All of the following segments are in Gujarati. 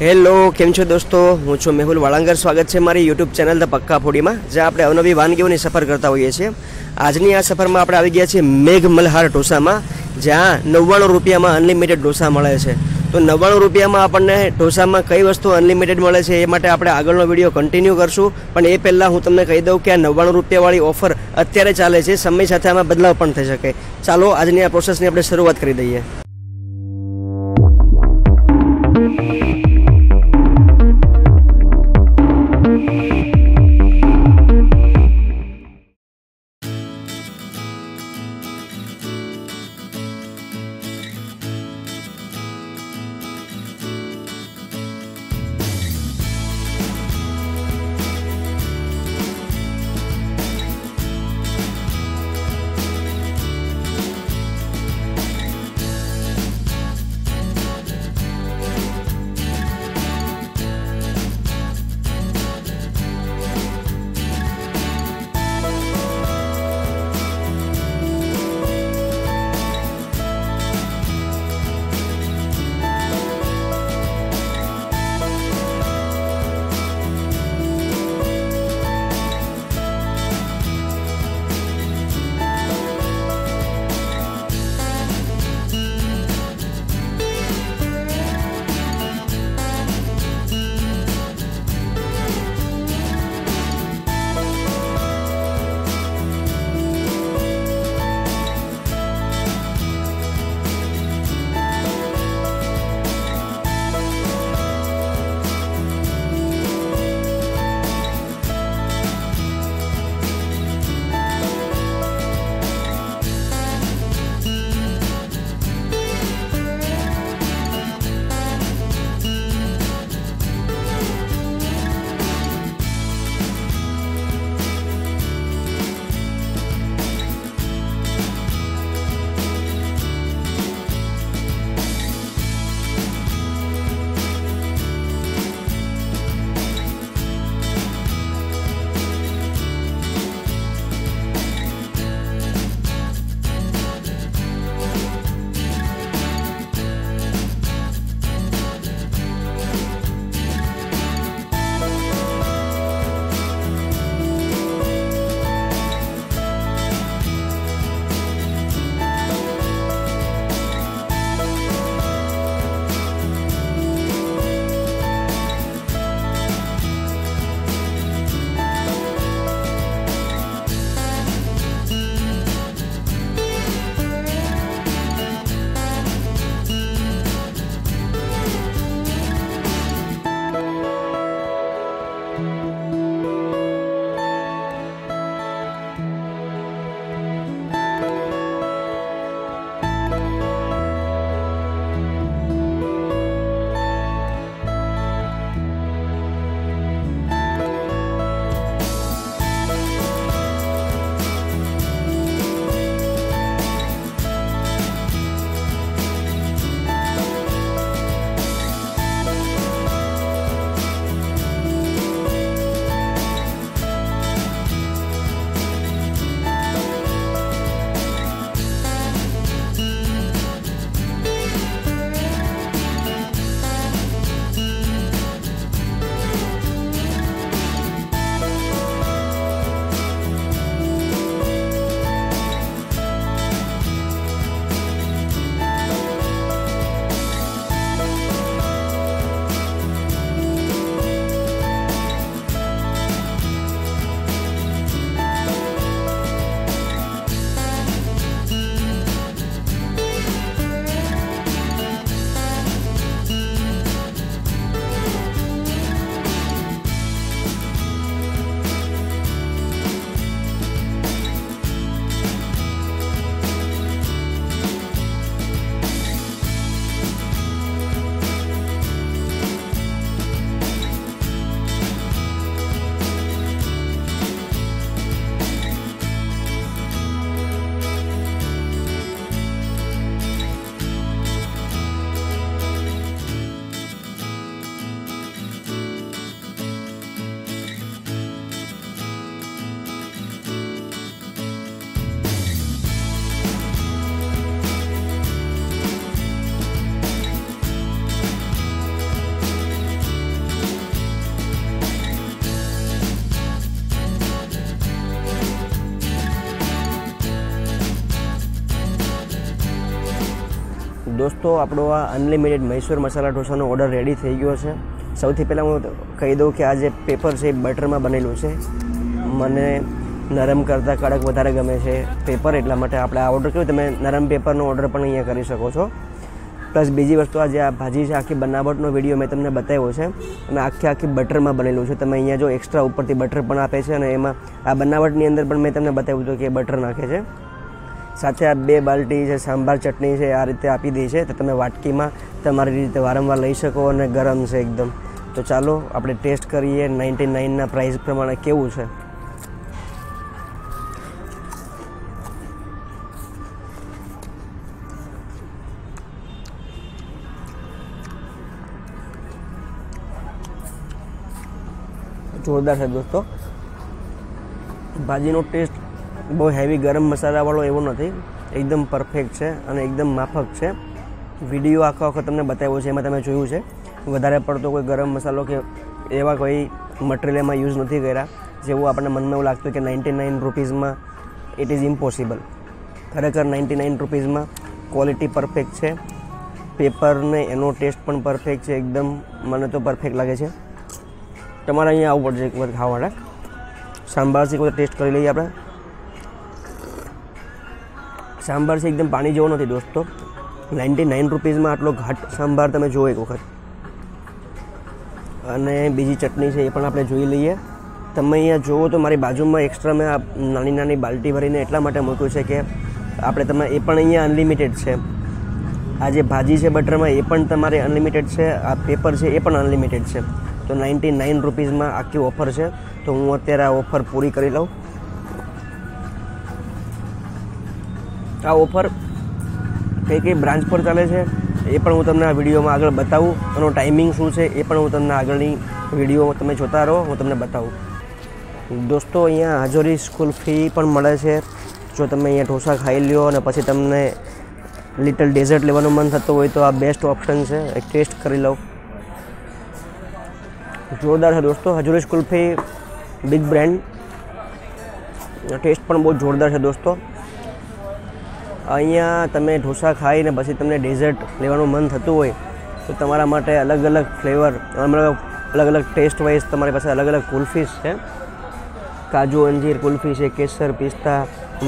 હેલો, કેમ છો દોસ્તો? હું છું મેહુલ વાળાંગર. સ્વાગત છે મારી યુટ્યુબ ચેનલ ધ પક્કા ફોડીમાં જ્યાં આપણે અવનવી વાનગીઓની સફર કરતા હોઈએ છીએ. આજની આ સફરમાં આપણે આવી ગયા છીએ મેઘ મલ્હાર ઢોસામાં, જ્યાં નવ્વાણું રૂપિયામાં અનલિમિટેડ ઢોસા મળે છે. તો નવ્વાણું રૂપિયામાં આપણને ઢોસામાં કઈ વસ્તુ અનલિમિટેડ મળે છે એ માટે આપણે આગળનો વીડિયો કન્ટિન્યુ કરશું. પણ એ પહેલાં હું તમને કહી દઉં કે આ નવ્વાણું રૂપિયાવાળી ઓફર અત્યારે ચાલે છે. સમય સાથે આમાં બદલાવ પણ થઈ શકે. ચાલો, આજની આ પ્રોસેસની આપણે શરૂઆત કરી દઈએ. દોસ્તો, આપણો આ અનલિમિટેડ મૈસૂર મસાલા ઢોસાનો ઓર્ડર રેડી થઈ ગયો છે. સૌથી પહેલાં હું કહી દઉં કે આ જે પેપર છે એ બટરમાં બનેલું છે. મને નરમ કરતાં કડક વધારે ગમે છે પેપર એટલા માટે આપણે આ ઓર્ડર કર્યો. તમે નરમ પેપરનો ઓર્ડર પણ અહીંયા કરી શકો છો. પ્લસ બીજી વસ્તુ આ જે આ ભાજી છે, આખી બનાવટનો વીડિયો મેં તમને બતાવ્યો છે. અને આખી આખી બટરમાં બનેલું છે. તમે અહીંયા જો એક્સ્ટ્રા ઉપરથી બટર પણ આપે છે અને એમાં આ બનાવટની અંદર પણ મેં તમને બતાવ્યું હતું કે બટર નાખે છે. સાથે આ બે બાલટી છે, સાંભાર ચટણી છે, આ રીતે આપી દે છે. તો તમે વાટકીમાં તમારી રીતે વારંવાર લઈ શકો અને ગરમ છે એકદમ. તો ચાલો, આપણે ટેસ્ટ કરીએ નાઇન્ટી નાઇનના પ્રાઇસ પ્રમાણે કેવું છે. જોરદાર છે દોસ્તો. ભાજીનો ટેસ્ટ બહુ હેવી ગરમ મસાલાવાળો એવો નથી. એકદમ પરફેક્ટ છે અને એકદમ માફક છે. વીડિયો આખો આખો તમને બતાવ્યો છે, એમાં તમે જોયું છે. વધારે પડતો કોઈ ગરમ મસાલો કે એવા કોઈ મટીરિયલ એમાં યુઝ નથી કર્યા, જેવું આપણને મનમાં એવું લાગતું કે નાઇન્ટી નાઇન રૂપીઝમાં ઇટ ઇઝ ઇમ્પોસિબલ ખરેખર નાઇન્ટી નાઇન રૂપીઝમાં ક્વોલિટી પરફેક્ટ છે. પેપરને એનો ટેસ્ટ પણ પરફેક્ટ છે, એકદમ મને તો પરફેક્ટ લાગે છે. તમારે અહીંયા આવવું પડશે એક વખત ખાવા માટે સાંભારથી વખત ટેસ્ટ કરી લઈએ આપણે. સાંભાર છે, એકદમ પાણી જેવો નથી દોસ્તો. નાઇન્ટી નાઇન રૂપીઝમાં આટલો ઘાટ સાંભાર તમે જુઓ એક વખત. અને બીજી ચટણી છે એ પણ આપણે જોઈ લઈએ. તમે અહીંયા જુઓ તો મારી બાજુમાં એક્સ્ટ્રા મેં નાની નાની બાલ્ટી ભરીને એટલા માટે મૂક્યું છે કે આપણે તમે એ પણ અહીંયા અનલિમિટેડ છે. આ જે ભાજી છે બટરમાં એ પણ તમારે અનલિમિટેડ છે. આ પેપર છે એ પણ અનલિમિટેડ છે. તો નાઇન્ટી નાઇન રૂપીઝમાં આખી ઓફર છે. તો હું અત્યારે આ ઓફર પૂરી કરી લઉં. આ ઓફર કઈ કઈ બ્રાન્ચ પર ચાલે છે, એ પણ હું તમને આ વિડીયોમાં આગળ બતાવું. એનો ટાઈમિંગ શું છે, એ પણ હું તમને આગળની વીડિયો તમે જોતા રહો, હું તમને બતાવું. દોસ્તો, અહીંયા હાજરી સ્કૂલ ફી પણ મળે છે. જો તમે અહીંયા ઢોસા ખાઈ લ્યો અને પછી તમને લિટલ ડેઝર્ટ લેવાનું મન થતું હોય તો આ બેસ્ટ ઓપ્શન છે. એક ટેસ્ટ કરી લઉં. જોરદાર છે દોસ્તો, Hajuri school fee big brand taste પણ બહુ જોરદાર છે દોસ્તો. અહીંયા તમે ઢોસા ખાઈને પછી તમને ડેઝર્ટ લેવાનું મન થતું હોય, તો તમારા માટે અલગ અલગ ફ્લેવર અલગ અલગ ટેસ્ટ વાઇઝ તમારી પાસે અલગ અલગ કુલ્ફીસ છે. કાજુ, અંજીર, કુલ્ફી છે, કેસર, પિસ્તા,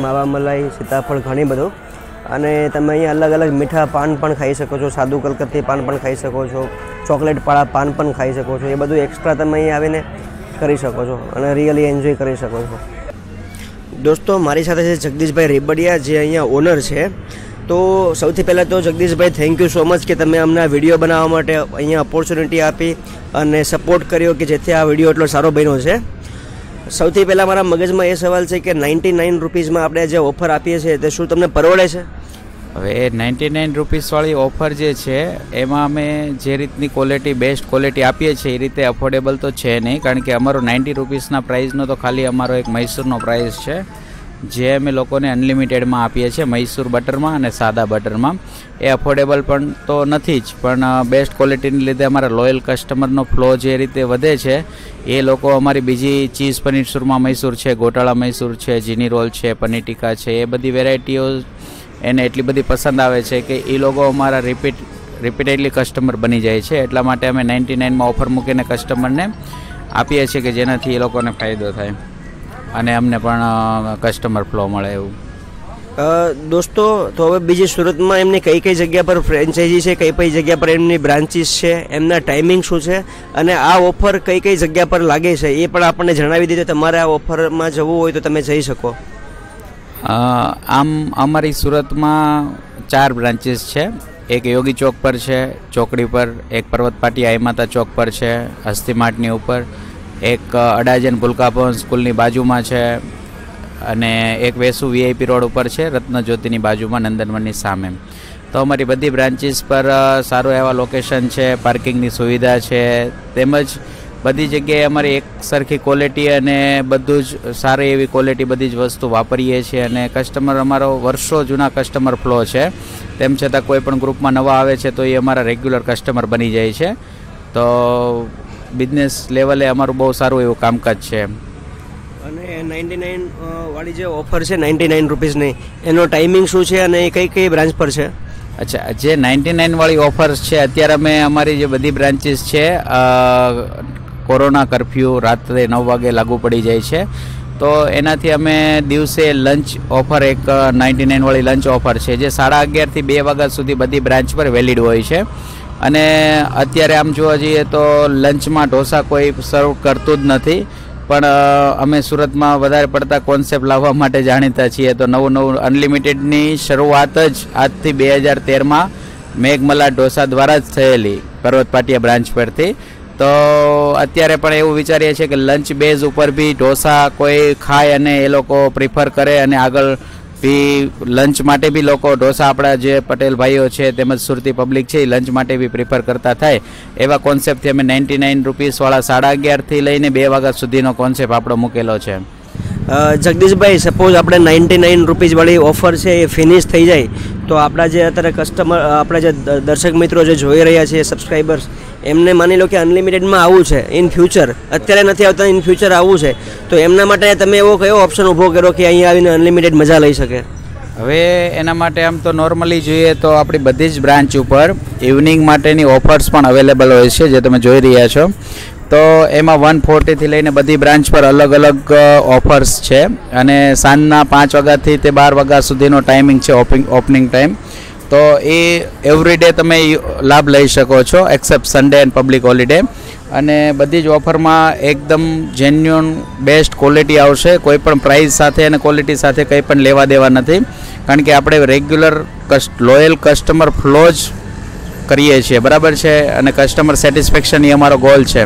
માવા મલાઈ, સીતાફળ, ઘણી બધું. અને તમે અહીંયા અલગ અલગ મીઠા પાન પણ ખાઈ શકો છો, સાદું કલકત્તી પાન પણ ખાઈ શકો છો, ચોકલેટ પાળા પાન પણ ખાઈ શકો છો, એ બધું એક્સ્ટ્રા તમે અહીંયા આવીને કરી શકો છો અને રિયલી એન્જોય કરી શકો છો. દોસ્તો, મારી સાથે છે જગદીશભાઈ રેબડિયા, જે અહીંયા ઓનર છે. તો સૌથી પહેલાં તો Jagdishbhai thank you so much કે તમે અમને આ વીડિયો બનાવવા માટે અહીંયા ઓપોર્ચ્યુનિટી આપી અને સપોર્ટ કર્યો કે જેથી આ વીડિયો એટલો સારો બન્યો છે. સૌથી પહેલાં મારા મગજમાં એ સવાલ છે કે નાઇન્ટી નાઇન રૂપીઝમાં આપણે જે ઓફર આપીએ છીએ, તે શું તમને પરવડે છે? હવે એ નાઇન્ટી નાઇન રૂપીસવાળી ઓફર જે છે, એમાં અમે જે રીતની ક્વોલિટી બેસ્ટ ક્વોલિટી આપીએ છીએ, એ રીતે અફોર્ડેબલ તો છે નહીં, કારણ કે અમારો નાઇન્ટી રૂપીસના પ્રાઇસનો તો ખાલી અમારો એક મૈસૂરનો પ્રાઇસ છે, જે અમે લોકોને અનલિમિટેડમાં આપીએ છીએ, મૈસૂર બટરમાં અને સાદા બટરમાં. એ અફોર્ડેબલ પણ તો નથી જ, પણ બેસ્ટ ક્વોલિટીને લીધે અમારા લોયલ કસ્ટમરનો ફ્લો જે રીતે વધે છે, એ લોકો અમારી બીજી ચીઝ પનીર મૈસૂર છે, ગોટાળા મૈસૂર છે, જીની રોલ છે, પનીર ટીકા છે, એ બધી વેરાયટીઓ એને એટલી બધી પસંદ આવે છે કે એ લોકો અમારા રિપીટ રિપીટેડલી કસ્ટમર બની જાય છે. એટલા માટે અમે નાઇન્ટી નાઇનમાં ઓફર મૂકીને કસ્ટમરને આપીએ છીએ કે જેનાથી એ લોકોને ફાયદો થાય. અને અમને પણ કસ્ટમર ફ્લો મળે એવું. દોસ્તો, તો હવે બીજી સુરતમાં એમની કઈ કઈ જગ્યા પર ફ્રેન્ચાઇઝી છે, કઈ કઈ જગ્યા પર એમની બ્રાન્ચીસ છે, એમના ટાઈમિંગ શું છે, અને આ ઓફર કઈ કઈ જગ્યા પર લાગે છે, એ પણ આપણને જણાવી દીધું. તમારે આ ઓફરમાં જવું હોય તો તમે જઈ શકો. આમ અમારી સુરતમાં ચાર બ્રાન્ચીસ છે. એક યોગી ચોક પર છે, ચોકડી પર, એક પર્વત પાટી આઈ ચોક પર છે, હસ્તી માર્ટની ઉપર, એક અડાજન ભૂલકાપવન સ્કૂલની બાજુમાં છે, અને એક વેસુ વીઆઈપી રોડ ઉપર છે, રત્નજ્યોતિની બાજુમાં નંદનવનની સામે. તો અમારી બધી બ્રાન્ચીસ પર સારું એવા લોકેશન છે પાર્કિંગની સુવિધા છે, તેમજ બધી જગ્યાએ અમારી એક સરખી ક્વોલિટી અને બધું જ સારી એવી ક્વોલિટી બધી જ વસ્તુ વાપરીએ છીએ અને કસ્ટમર અમારો વર્ષો જૂના કસ્ટમર ફ્લો છે. તેમ છતાં કોઈ પણ ગ્રુપમાં નવા આવે છે તો એ અમારા રેગ્યુલર કસ્ટમર બની જાય છે. તો બિઝનેસ લેવલે અમારું બહુ સારું એવું કામકાજ છે. અને નાઇન્ટી નાઇન વાળી જે ઓફર છે નાઇન્ટી નાઇન રૂપીઝની એનો ટાઈમિંગ શું છે અને એ કઈ કઈ બ્રાન્ચ પર છે? અચ્છા જે નાઇન્ટી નાઇન વાળી ઓફર્સ છે અત્યારે અમે અમારી જે બધી બ્રાન્ચીસ છે કોરોના કરફ્યુ રાત્રે નવ વાગે લાગુ પડી જાય છે. તો એનાથી અમે દિવસે લંચ ઓફર એક નાઇન્ટી નાઇનવાળી લંચ ઓફર છે, જે સાડા અગિયારથી બે વાગ્યા સુધી બધી બ્રાન્ચ પર વેલિડ હોય છે. અને અત્યારે આમ જોવા જઈએ તો લંચમાં ઢોસા કોઈ સર્વ કરતું જ નથી. પણ અમે સુરતમાં વધારે પડતા કોન્સેપ્ટ લાવવા માટે જાણીતા છીએ. તો નવું નવું અનલિમિટેડની શરૂઆત જ આજથી બે હજાર તેરમાં મેઘમલા ઢોસા દ્વારા જ થયેલી પર્વત પાટિયા બ્રાન્ચ પરથી. તો અત્યારે પણ એવું વિચારીએ છીએ કે લંચ બેઝ ઉપર બી ઢોસા કોઈ ખાય અને એ લોકો પ્રિફર કરે અને આગળ બી લંચ માટે બી લોકો ઢોસા આપણા જે પટેલ ભાઈઓ છે તેમજ સુરતી પબ્લિક છે એ લંચ માટે બી પ્રિફર કરતા થાય. એવા કોન્સેપ્ટથી અમે નાઇન્ટી નાઇન રૂપીસવાળા સાડા અગિયારથી લઈને બે વાગ્યા સુધીનો કોન્સેપ્ટ આપણો મૂકેલો છે. જગદીશભાઈ સપોઝ આપણે નાઇન્ટી નાઇન રૂપીઝવાળી ઓફર છે એ ફિનિશ થઈ જાય, તો આપણા જે અત્યારે કસ્ટમર આપણા જે દર્શક મિત્રો જે જોઈ રહ્યા છે સબસ્ક્રાઈબર્સ એમને માની લો કે અનલિમિટેડમાં આવવું છે ઇન ફ્યુચર અત્યારે નથી આવતા ઇન ફ્યુચર આવવું છે, તો એમના માટે તમે એવો કયો ઓપ્શન ઊભો કર્યો કે અહીંયા આવીને અનલિમિટેડ મજા લઈ શકે? હવે એના માટે આમ તો નોર્મલી જોઈએ તો આપણી બધી જ બ્રાન્ચ ઉપર ઇવનિંગ માટેની ઓફર્સ પણ અવેલેબલ હોય છે, જે તમે જોઈ રહ્યા છો. તો એમાં વન ફોર્ટીથી લઈને બધી બ્રાન્ચ પર અલગ અલગ ઓફર્સ છે. અને સાંજના પાંચ વાગ્યાથી તે બાર વાગ્યા સુધીનો ટાઈમિંગ છે ઓપનિંગ ઓપનિંગ ટાઈમ તો એ એવરીડે તમે લાભ લઈ શકો છો except Sunday and public holiday અને બધી જ ઓફરમાં એકદમ જેન્યુન બેસ્ટ ક્વોલિટી આવશે. કોઈ પણ પ્રાઇસ સાથે અને ક્વોલિટી સાથે કંઈ પણ લેવા દેવા નથી. કારણ કે આપણે regular cust loyal customer flow જ કરીએ છીએ, બરાબર છે? અને કસ્ટમર સેટિસ્ફેક્શન એ અમારો ગોલ છે.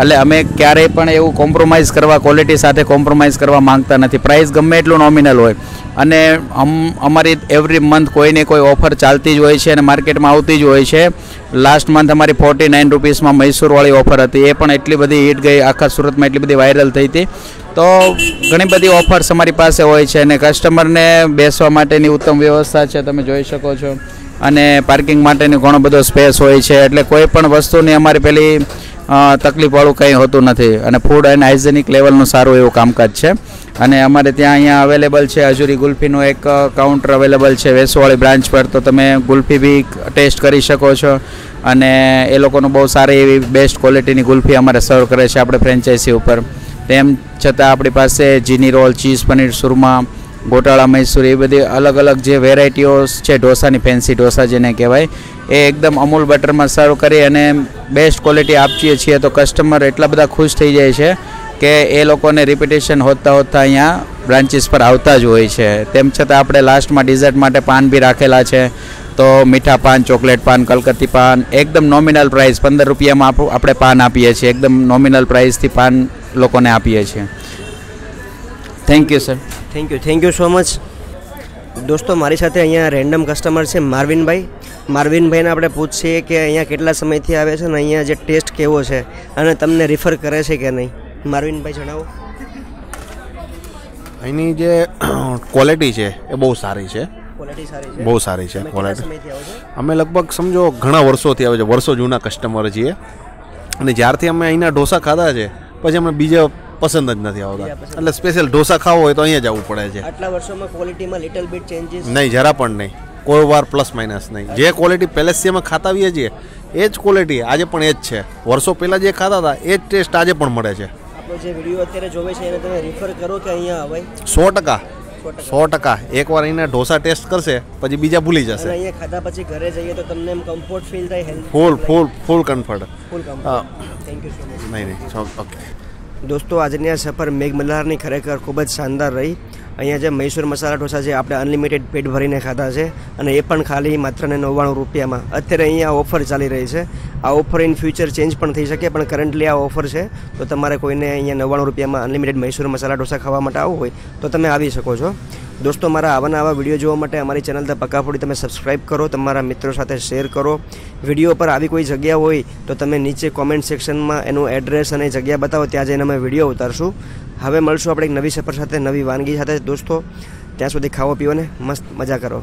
એટલે અમે ક્યારેય પણ એવું કોમ્પ્રોમાઇઝ કરવા ક્વોલિટી સાથે કોમ્પ્રોમાઇઝ કરવા માંગતા નથી. પ્રાઇસ ગમે એટલું નોમિનલ હોય. અને અમ, અમારી એવરી મંથ કોઈને કોઈ ઓફર ચાલતી જ હોય છે અને માર્કેટમાં આવતી જ હોય છે. લાસ્ટ મંથ અમારી ફોર્ટી નાઇન રૂપીસમાં મૈસૂરવાળી ઓફર હતી. એ પણ એટલી બધી હિટ ગઈ. આખા સુરતમાં એટલી બધી વાયરલ થઈ હતી. તો ઘણી બધી ઓફર્સ અમારી પાસે હોય છે અને કસ્ટમરને બેસવા માટેની ઉત્તમ વ્યવસ્થા છે. તમે જોઈ શકો છો. અને પાર્કિંગ માટેની ઘણો બધો સ્પેસ હોય છે. એટલે કોઈ પણ વસ્તુની અમારી પેલી તકલીફવાળું કંઈ હોતું નથી. અને ફૂડ એન્ડ હાઇજેનિક લેવલનું સારું એવું કામકાજ છે. અને અમારે ત્યાં અહીંયા અવેલેબલ છે હજુરી ગુલ્ફીનું એક કાઉન્ટર અવેલેબલ છે. વેસવાળી બ્રાન્ચ પર તો તમે ગુલ્ફી બી ટેસ્ટ કરી શકો છો. અને એ લોકોનું બહુ સારી એવી બેસ્ટ ક્વોલિટીની ગુલ્ફી અમારે સર્વ કરે છે આપણે ફ્રેન્ચાઇઝી ઉપર. તેમ છતાં આપણી પાસે જીની રોલ, ચીઝ પનીર, સુરમા ગોટાળા, મૈસૂર, એ બધી અલગ અલગ જે વેરાયટીઓ છે, ઢોસાની ફેન્સી ઢોસા જેને કહેવાય, એ એકદમ અમૂલ બટરમાં સર્વ કરી અને બેસ્ટ ક્વોલિટી આપીએ છીએ તો કસ્ટમર એટલા બધા ખુશ થઈ જાય છે કે એ લોકોને રિપીટેશન હોતા હોતા અહીંયા બ્રાન્ચીસ પર આવતા જ હોય છે. તેમ છતાં આપણે લાસ્ટમાં ડિઝર્ટ માટે પાન બી રાખેલા છે. તો મીઠા પાન, ચોકલેટ પાન, કલકત્તી પાન, એકદમ નોમિનલ પ્રાઇસ પંદર રૂપિયામાં આપણે પાન આપીએ છીએ. એકદમ નોમિનલ પ્રાઇસથી પાન લોકોને આપીએ છીએ. Thank you sir thank you thank you so much દોસ્તો મારી સાથે અહીંયા રેન્ડમ કસ્ટમર છે માર્વિનભાઈ. માર્વિનભાઈને આપણે પૂછીએ કે અહીંયા કેટલા સમયથી આવે છે અને અહીંયા જે ટેસ્ટ કેવો છે અને તમને રિફર કરે છે કે નહીં. માર્વિનભાઈ જણાવો. અહીંની જે ક્વોલિટી છે એ બહુ સારી છે. ક્વોલિટી સારી બહુ સારી છે ક્વોલિટી અમે લગભગ સમજો ઘણા વર્ષોથી આવે છે વર્ષો જૂના કસ્ટમર છીએ. અને જ્યારથી અમે અહીંના ઢોસા ખાધા છે પછી અમે બીજા પસંદ જ નથી આવતા. એટલે સ્પેશિયલ ઢોસા ખાવો હોય તો અહીંયા જવું પડે છે. આટલા વર્ષોમાં ક્વોલિટીમાં લિટલ બીટ ચેન્જીસ નહીં જરા પણ નહીં. કોઈ વાર પ્લસ માઇનસ નહીં. જે ક્વોલિટી પેલેસિયામાં ખાતા આવીએ છીએ એ જ ક્વોલિટી આજે પણ એ જ છે. વર્ષો પહેલાં જે ખાતા હતા એ જ ટેસ્ટ આજે પણ મળે છે. આપણો જે વીડિયો અત્યારે જોવે છે એને તમે રિફર કરો કે અહીંયા આવે સો ટકા. સો ટકા. એકવાર અહીંના ઢોસા ટેસ્ટ કરશે પછી બીજા ભૂલી જશે. અહીંયા ખાધા પછી ઘરે જઈએ તો તમને એમ કમ્ફર્ટ ફીલ થાય health full full full comfort full comfort thank you so much નહીં નહીં. ઓકે દોસ્તો, આજની આ સફર મેઘ મલ્હારની ખરેખર ખૂબ જ શાનદાર રહી. અહીંયા જે મૈસૂર મસાલા ઢોસા છે, આપણે અનલિમિટેડ પેટ ભરીને ખાધા છે અને એ પણ ખાલી માત્ર ને નવ્વાણું રૂપિયામાં. અત્યારે અહીંયા ઓફર ચાલી રહી છે. આ ઓફર ઇન ફ્યુચર ચેન્જ પણ થઈ શકે, પણ કરન્ટલી આ ઓફર છે. તો તમારે કોઈને અહીંયા નવ્વાણું રૂપિયામાં અનલિમિટેડ મૈસૂર મસાલા ઢોસા ખાવા માટે આવવું હોય, તો તમે આવી શકો છો. દોસ્તો, મારા આવા આવા વીડિયો જોવા માટે અમારી ચેનલ ધ પકાફોડી તમે સબસ્ક્રાઇબ કરો, તમારા મિત્રો સાથે શેર કરો. વીડિયો પર આવી કોઈ જગ્યા હોય તો તમે નીચે કોમેન્ટ સેક્શનમાં એનું એડ્રેસ અને જગ્યા બતાવો, ત્યાં જઈને અમે વીડિયો ઉતારશું. હવે મળશું આપણે એક નવી સફર સાથે, નવી વાનગી સાથે. દોસ્તો, ત્યાં સુધી ખાવો, પીવો ને મસ્ત મજા કરો.